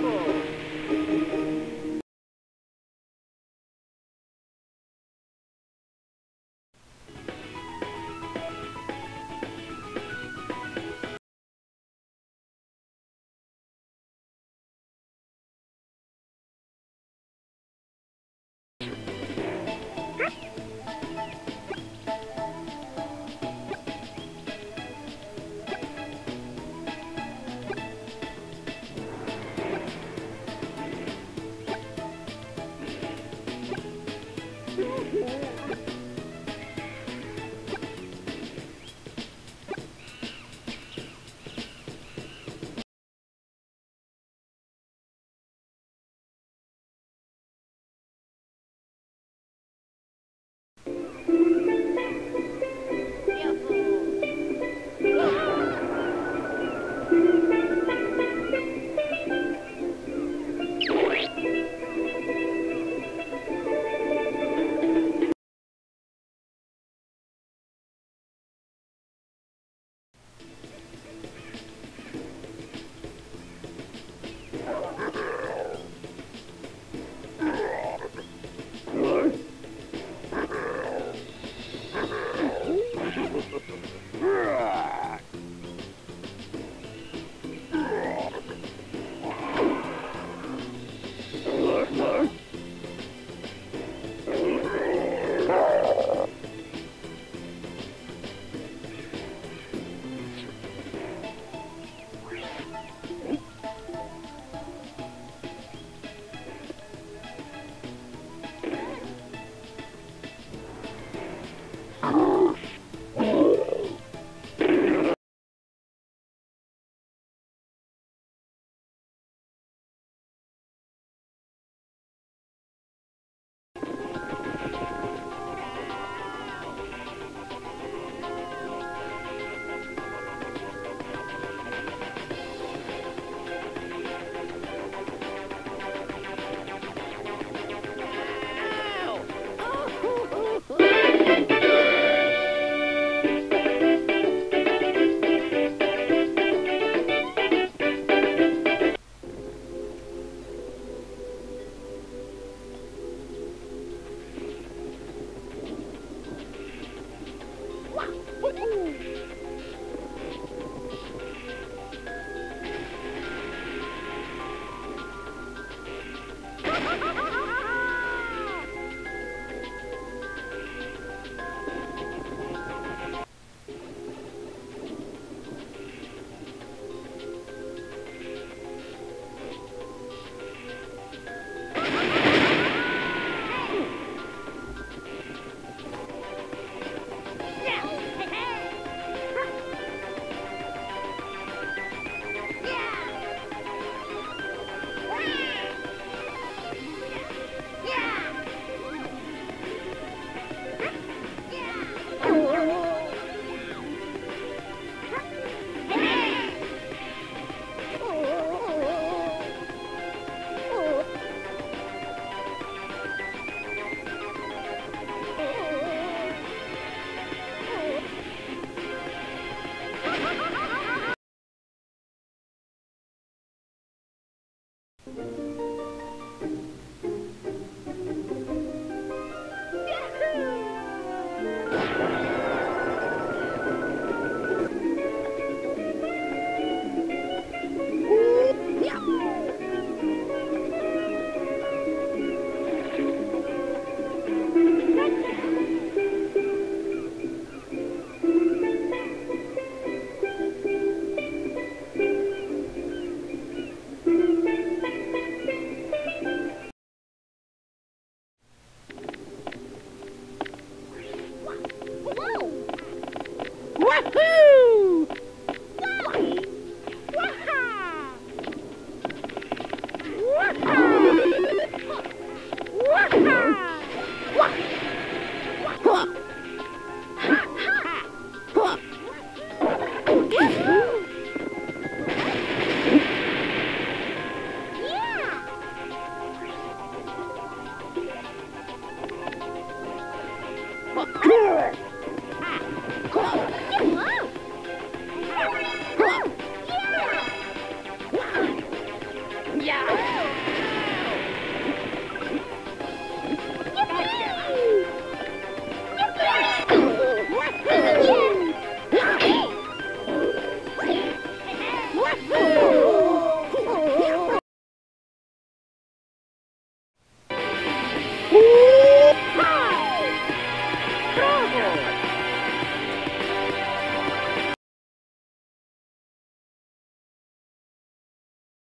Bravo.